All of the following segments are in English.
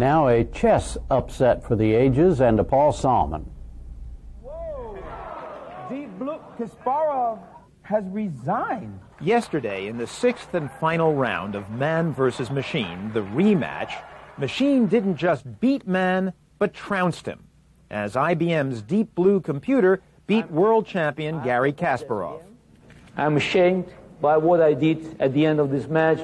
Now a chess upset for the ages and a Paul Solomon. Whoa! Deep Blue Kasparov has resigned. Yesterday, in the sixth and final round of Man versus Machine, the rematch, Machine didn't just beat Man, but trounced him, as IBM's Deep Blue computer beat world champion Garry Kasparov. I'm ashamed by what I did at the end of this match,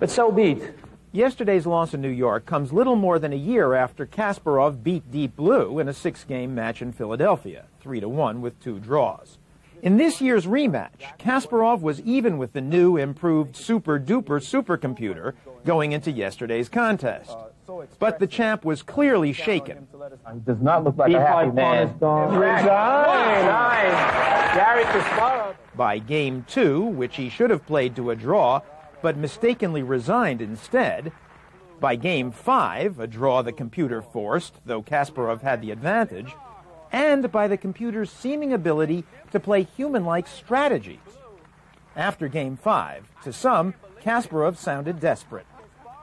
but so be it. Yesterday's loss in New York comes little more than a year after Kasparov beat Deep Blue in a six-game match in Philadelphia, 3 to 1 with two draws. In this year's rematch, Kasparov was even with the new, improved super-duper supercomputer going into yesterday's contest. But the champ was clearly shaken. It does not look like a happy man. Garry Kasparov. By game two, which he should have played to a draw, but mistakenly resigned instead, by game five, a draw the computer forced, though Kasparov had the advantage, and by the computer's seeming ability to play human-like strategies. After game five, to some, Kasparov sounded desperate.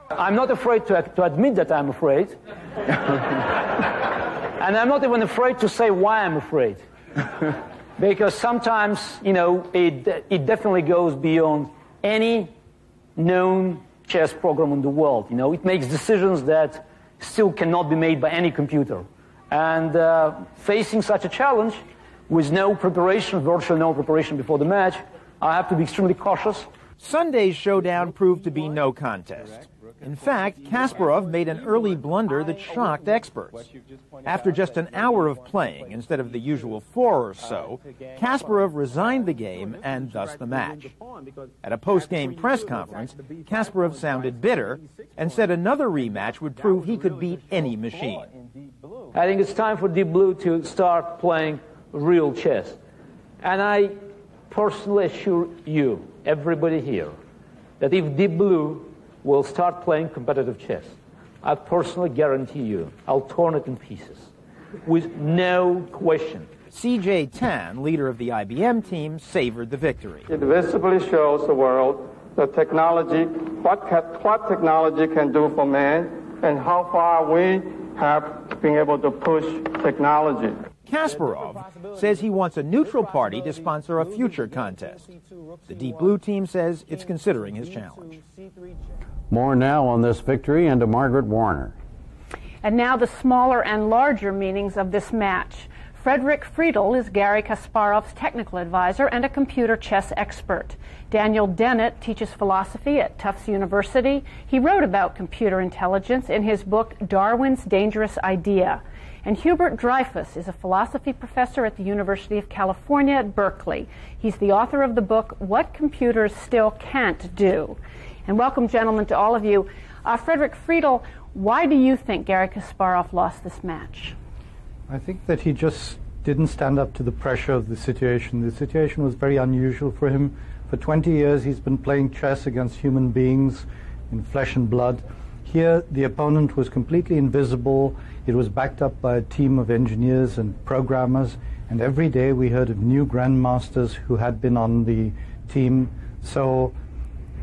I'm not afraid to, to admit that I'm afraid. and I'm not even afraid to say why I'm afraid. because sometimes, you know, it, it definitely goes beyond any known chess program in the world. You know, it makes decisions that still cannot be made by any computer. And uh, facing such a challenge with no preparation, virtually no preparation before the match, I have to be extremely cautious. Sunday's showdown proved to be no contest. In fact, Kasparov made an early blunder that shocked experts. After just an hour of playing, instead of the usual four or so, Kasparov resigned the game and thus the match. At a post-game press conference, Kasparov sounded bitter and said another rematch would prove he could beat any machine. I think it's time for Deep Blue to start playing real chess. And I personally assure you, everybody here, that if Deep Blue will start playing competitive chess, I personally guarantee you I'll torn it in pieces with no question. CJ Tan, leader of the IBM team, savored the victory. It visibly shows the world the technology, what, what technology can do for man, and how far we have been able to push technology. Kasparov says he wants a neutral party to sponsor a future contest. The Deep Blue team says it's considering his challenge. More now on this victory and to Margaret Warner. And now the smaller and larger meanings of this match. Frederic Friedel is Garry Kasparov's technical advisor and a computer chess expert. Daniel Dennett teaches philosophy at Tufts University. He wrote about computer intelligence in his book Darwin's Dangerous Idea. And Hubert Dreyfus is a philosophy professor at the University of California at Berkeley. He's the author of the book What Computers Still Can't Do. And welcome, gentlemen, to all of you. Uh, Frederic Friedel, why do you think Garry Kasparov lost this match? I think that he just didn't stand up to the pressure of the situation. The situation was very unusual for him. For 20 years, he's been playing chess against human beings in flesh and blood. Here, the opponent was completely invisible. It was backed up by a team of engineers and programmers, and every day we heard of new grandmasters who had been on the team. So,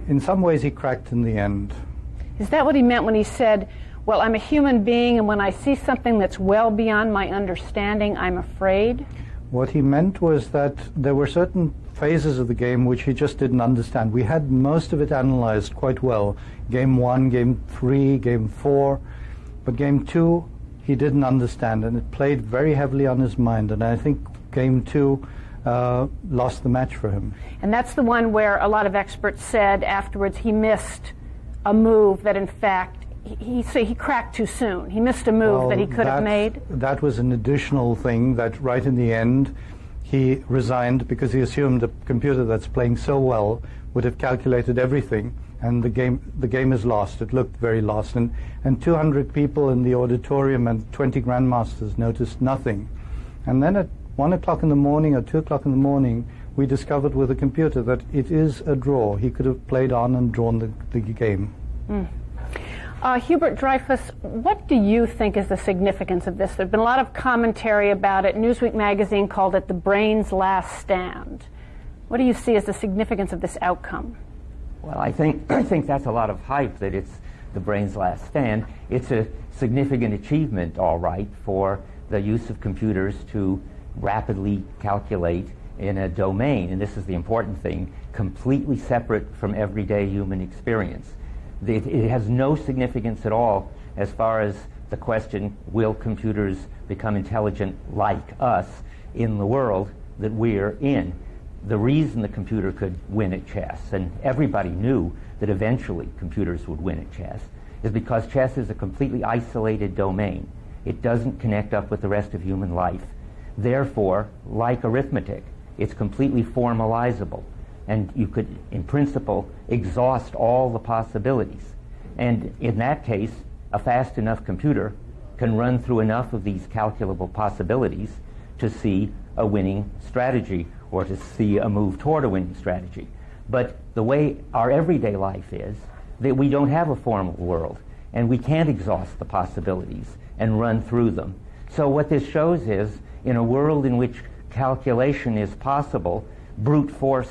in some ways, he cracked in the end. Is that what he meant when he said, Well, I'm a human being, and when I see something that's well beyond my understanding, I'm afraid? What he meant was that there were certain phases of the game which he just didn't understand. We had most of it analyzed quite well game one, game three, game four, but game two, he didn't understand, and it played very heavily on his mind. And I think game two uh, lost the match for him. And that's the one where a lot of experts said afterwards he missed a move that, in fact, he he, he cracked too soon. He missed a move well, that he could have made. That was an additional thing that right in the end he resigned because he assumed a computer that's playing so well would have calculated everything and the game the game is lost. It looked very lost, and and 200 people in the auditorium and 20 grandmasters noticed nothing, and then at one o'clock in the morning or two o'clock in the morning, we discovered with a computer that it is a draw. He could have played on and drawn the, the game. Mm. Uh, Hubert Dreyfus, what do you think is the significance of this? There's been a lot of commentary about it. Newsweek magazine called it the brain's last stand. What do you see as the significance of this outcome? Well, I think I think that's a lot of hype that it's the brain's last stand. It's a significant achievement, all right, for the use of computers to rapidly calculate in a domain, and this is the important thing, completely separate from everyday human experience. It, it has no significance at all as far as the question will computers become intelligent like us in the world that we're in? The reason the computer could win at chess, and everybody knew that eventually computers would win at chess, is because chess is a completely isolated domain. It doesn't connect up with the rest of human life. Therefore, like arithmetic, it's completely formalizable. And you could, in principle, exhaust all the possibilities. And in that case, a fast enough computer can run through enough of these calculable possibilities to see a winning strategy or to see a move toward a winning strategy. But the way our everyday life is, that we don't have a formal world and we can't exhaust the possibilities and run through them. So what this shows is in a world in which calculation is possible, brute force,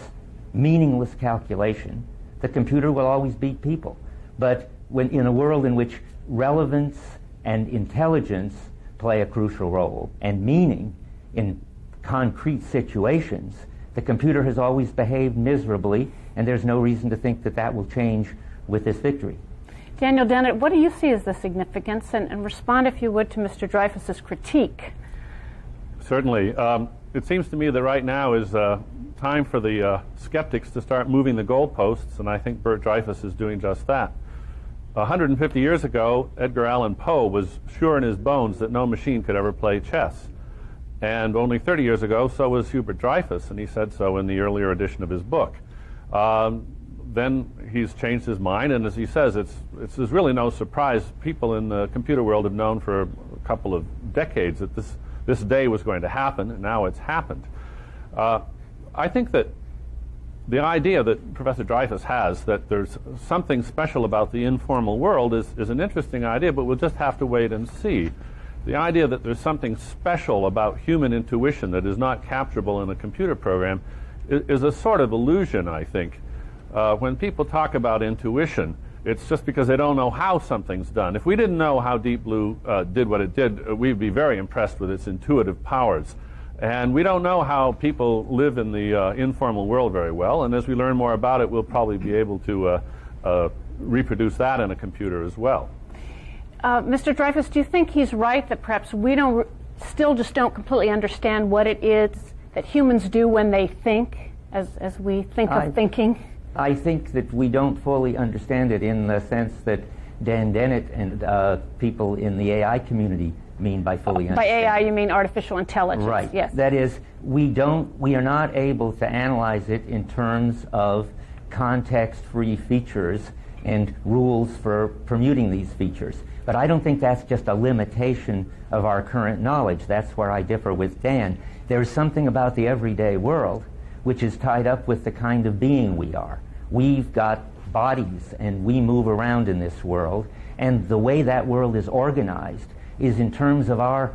meaningless calculation, the computer will always beat people. But when in a world in which relevance and intelligence play a crucial role, and meaning in concrete situations, the computer has always behaved miserably, and there's no reason to think that that will change with this victory. Daniel Dennett, what do you see as the significance? And, and respond, if you would, to Mr. Dreyfus's critique. Certainly. Um, it seems to me that right now is uh, time for the uh, skeptics to start moving the goalposts, and I think Bert Dreyfus is doing just that. 150 years ago, Edgar Allan Poe was sure in his bones that no machine could ever play chess. And only 30 years ago, so was Hubert Dreyfus, and he said so in the earlier edition of his book. Um, then he's changed his mind, and as he says, it's, it's, really no surprise. People in the computer world have known for a couple of decades that this, this day was going to happen, and now it's happened. Uh, I think that the idea that Professor Dreyfus has that there's something special about the informal world is, is an interesting idea, but we'll just have to wait and see. The idea that there's something special about human intuition that is not capturable in a computer program is, is a sort of illusion, I think. Uh, when people talk about intuition, it's just because they don't know how something's done. If we didn't know how Deep Blue uh, did what it did, uh, we'd be very impressed with its intuitive powers. And we don't know how people live in the uh, informal world very well. And as we learn more about it, we'll probably be able to uh, uh, reproduce that in a computer as well. Uh, Mr. Dreyfus, do you think he's right that perhaps we don't still just don't completely understand what it is that humans do when they think, as, as we think I, of thinking? I think that we don't fully understand it in the sense that Dan Dennett and uh, people in the AI community mean by fully By AI, you mean artificial intelligence. Right. Yes. That is, we don't, we are not able to analyze it in terms of context-free features and rules for permuting these features. But I don't think that's just a limitation of our current knowledge. That's where I differ with Dan. There's something about the everyday world which is tied up with the kind of being we are. We've got bodies and we move around in this world, and the way that world is organized is in terms of our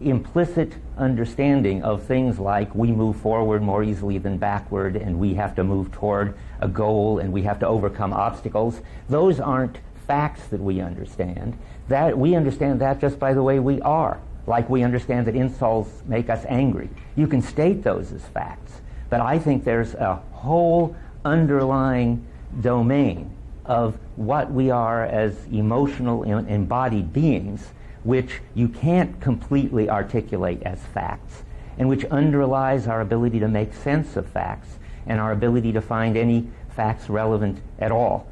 implicit understanding of things like we move forward more easily than backward and we have to move toward a goal and we have to overcome obstacles. Those aren't facts that we understand. That we understand that just by the way we are. Like we understand that insults make us angry. You can state those as facts, but I think there's a whole underlying domain of what we are as emotional embodied beings which you can't completely articulate as facts, and which underlies our ability to make sense of facts and our ability to find any facts relevant at all.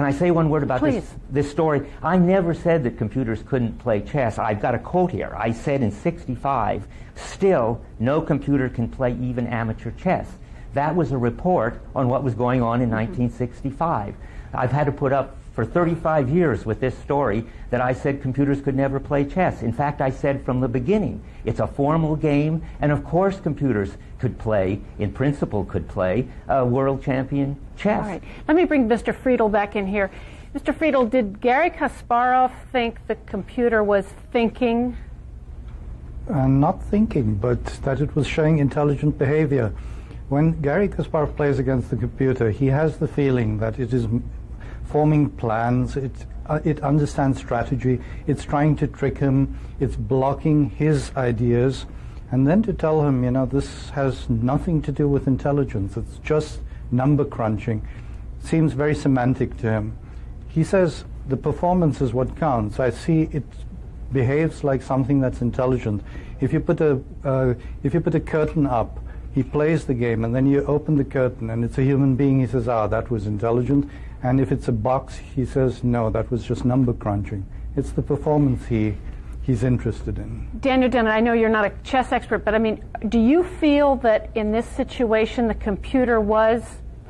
Can I say one word about this, this story? I never said that computers couldn't play chess. I've got a quote here. I said in 65, still, no computer can play even amateur chess. That was a report on what was going on in mm-hmm. 1965. I've had to put up for 35 years with this story that I said computers could never play chess. In fact, I said from the beginning, it's a formal game, and of course computers could play, in principle could play, a world champion chess. All right. Let me bring Mr. Friedel back in here. Mr. Friedel, did Garry Kasparov think the computer was thinking? Uh, not thinking, but that it was showing intelligent behavior. When Garry Kasparov plays against the computer, he has the feeling that it is forming plans. It uh, it understands strategy. It's trying to trick him. It's blocking his ideas. And then to tell him, you know, this has nothing to do with intelligence. It's just number crunching. Seems very semantic to him. He says the performance is what counts. I see it behaves like something that's intelligent. If you put a uh, if you put a curtain up, he plays the game, and then you open the curtain, and it's a human being. He says, "Ah, that was intelligent." And if it's a box, he says, "No, that was just number crunching." It's the performance he he's interested in. Daniel Dennett, I know you're not a chess expert, but I mean, do you feel that in this situation the computer was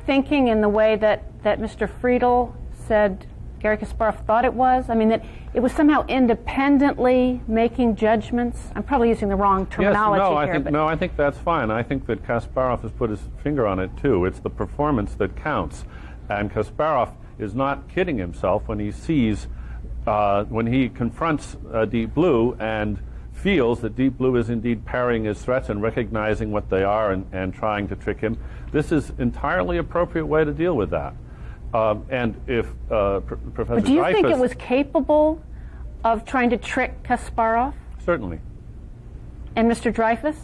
thinking in the way that, that Mr. Friedel said Garry Kasparov thought it was? I mean, that it was somehow independently making judgments? I'm probably using the wrong terminology yes, no, here. I think, but no, I think that's fine. I think that Kasparov has put his finger on it, too. It's the performance that counts. And Kasparov is not kidding himself when he sees, uh, when he confronts uh, Deep Blue and feels that Deep Blue is indeed parrying his threats and recognizing what they are and, and trying to trick him. This is entirely appropriate way to deal with that. Um, and if uh, Pr- Professor but do you Dreyfus, think it was capable of trying to trick Kasparov certainly and Mr. Dreyfus?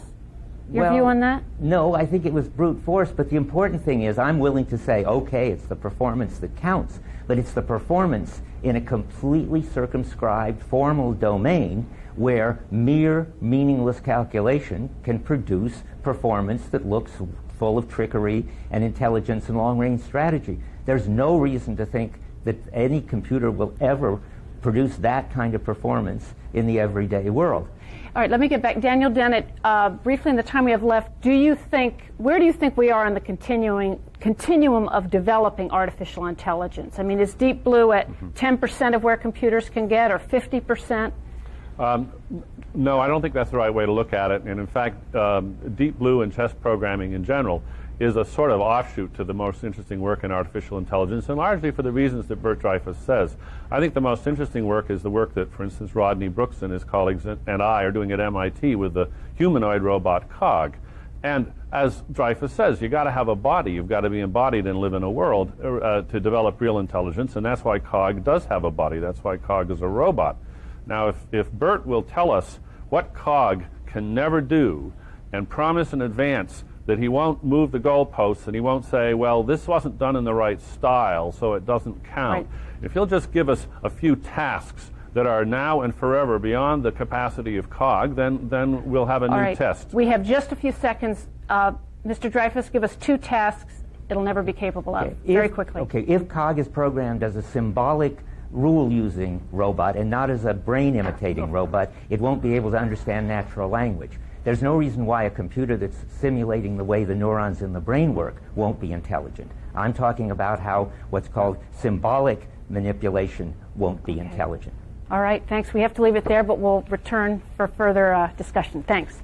Your well, view on that? No, I think it was brute force. But the important thing is, I'm willing to say, okay, it's the performance that counts, but it's the performance in a completely circumscribed formal domain where mere meaningless calculation can produce performance that looks full of trickery and intelligence and long range strategy. There's no reason to think that any computer will ever produce that kind of performance in the everyday world. All right, let me get back. Daniel Dennett, uh, briefly in the time we have left, do you think, where do you think we are in the continuing continuum of developing artificial intelligence? I mean, is Deep Blue at mm-hmm. 10% of where computers can get or 50%? Um, no, I don't think that's the right way to look at it. And in fact, um, Deep Blue and chess programming in general is a sort of offshoot to the most interesting work in artificial intelligence, and largely for the reasons that Bert Dreyfus says. I think the most interesting work is the work that, for instance, Rodney Brooks and his colleagues and I are doing at MIT with the humanoid robot Cog. And as Dreyfus says, you've got to have a body. You've got to be embodied and live in a world uh, to develop real intelligence, and that's why Cog does have a body. That's why Cog is a robot. Now, if, if Bert will tell us what Cog can never do and promise in advance that he won't move the goalposts and he won't say, well, this wasn't done in the right style, so it doesn't count. Right. If he'll just give us a few tasks that are now and forever beyond the capacity of COG, then, then we'll have a All new right. test. We have just a few seconds. Uh, Mr. Dreyfus, give us two tasks it'll never be capable of. Okay. Very if, quickly. Okay, if COG is programmed as a symbolic rule using robot and not as a brain imitating robot, it won't be able to understand natural language. There's no reason why a computer that's simulating the way the neurons in the brain work won't be intelligent. I'm talking about how what's called symbolic manipulation won't be okay. intelligent. All right, thanks. We have to leave it there, but we'll return for further uh, discussion. Thanks.